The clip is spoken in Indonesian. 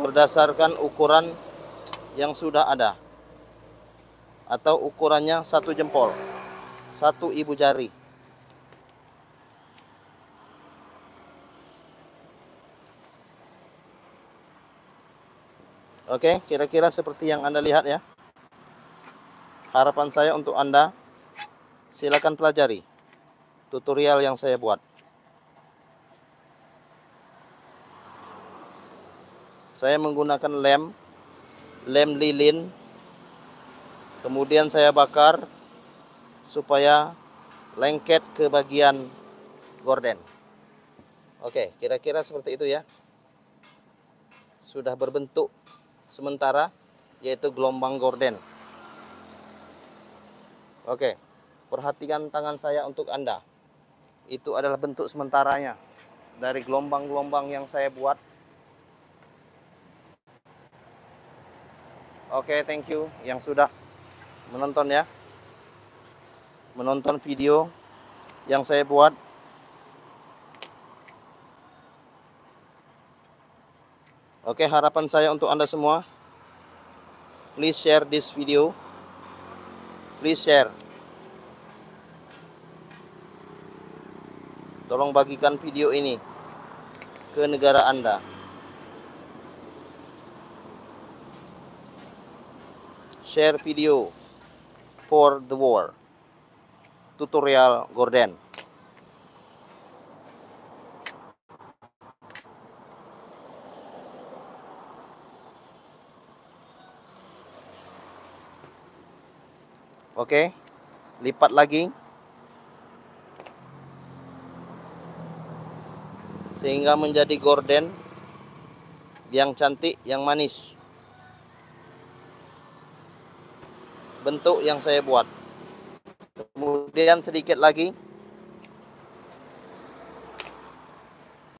berdasarkan ukuran yang sudah ada atau ukurannya satu jempol satu ibu jari Oke, kira-kira seperti yang Anda lihat ya. Harapan saya untuk Anda, silakan pelajari tutorial yang saya buat. Saya menggunakan lem, lem lilin, kemudian saya bakar supaya lengket ke bagian gorden. Oke, kira-kira seperti itu ya. Sudah berbentuk sementara yaitu gelombang gorden. Oke, perhatikan tangan saya untuk Anda. Itu adalah bentuk sementaranya dari gelombang-gelombang yang saya buat. Oke, thank you yang sudah menonton ya. Menonton video yang saya buat. Oke, harapan saya untuk Anda semua. Please share this video. Please share. Tolong bagikan video ini ke negara Anda. Share video for the war. Tutorial Gordon. Oke, lipat lagi sehingga menjadi gorden yang cantik, yang manis. Bentuk yang saya buat. Kemudian sedikit lagi